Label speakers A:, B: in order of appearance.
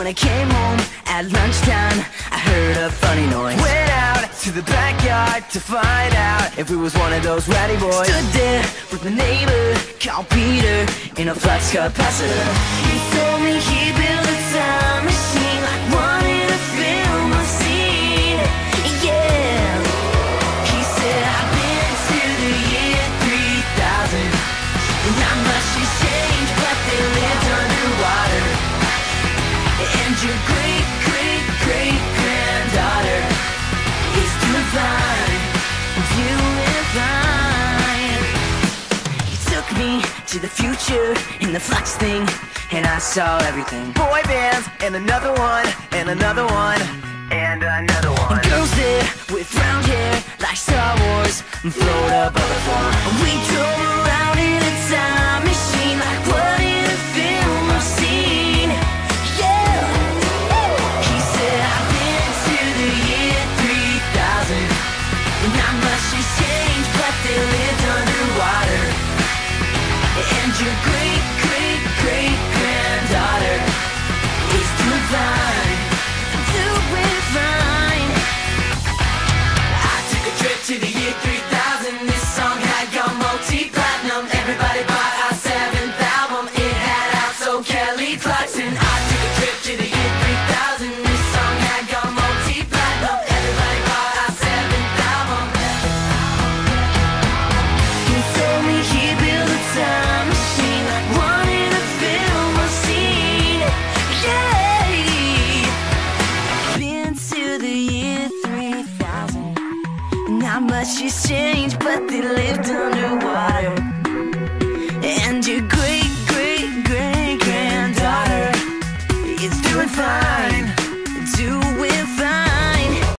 A: At lunchtime, I heard a funny noise. Went out to the backyard to find out if it was one of those ratty boys. Stood there with my neighbor, called Peter, in a flux capacitor. He told me me to the future in the flux thing, and I saw everything. Boy bands, and another one, and another one, and another one. And girls there with round hair like Star Wars, float above the floor. We drove around in a time much has changed, but they lived underwater. And your great, great, great granddaughter is doing fine, doing